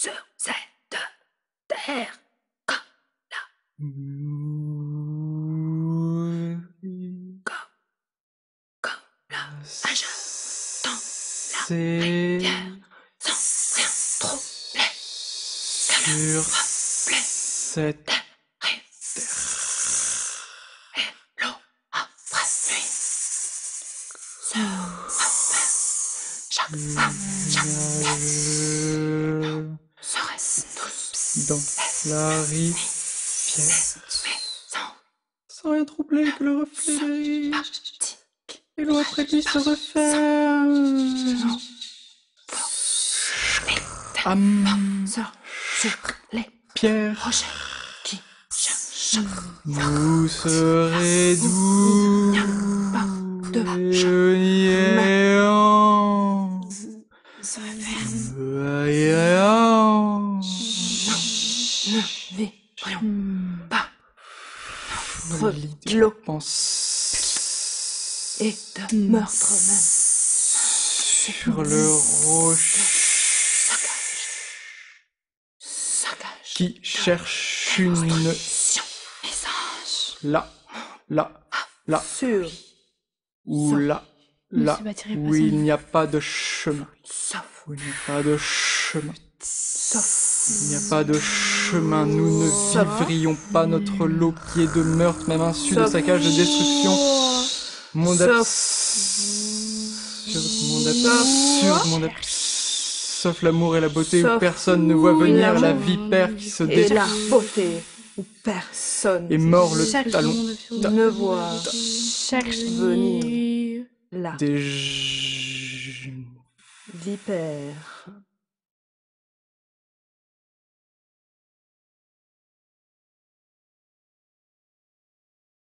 sur cette terre comme comme la nage dans la rivière sans rien troubler sur cette et l'eau dans la rivière. Sans rien troubler que le reflet et l'eau après lui se referme. Am sur les pierre, rochers qui vous serez doux. de néant. Voyant. ne pas L'idée pense et de meurtre même. Sur le rocher saccage qui cherche une message là, là, là, sur ou là, là, où il n'y a pas de chemin, sauf où il n'y a pas de chemin, sauf il n'y a pas de chemin, nous ne vivrions pas notre lot qui est de meurtre, même insu de saccage, de destruction, monde Sauf- absurde, monde absurde, monde absurde, sauf l'amour et la beauté où personne ne voit venir la vipère qui se et détruit la beauté où personne et mord le talon ne voit Chaque venir. la des... vipère